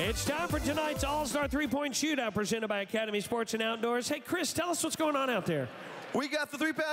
It's time for tonight's All Star Three Point Shootout presented by Academy Sports and Outdoors. Hey, Chris, tell us what's going on out there. We got the three pass.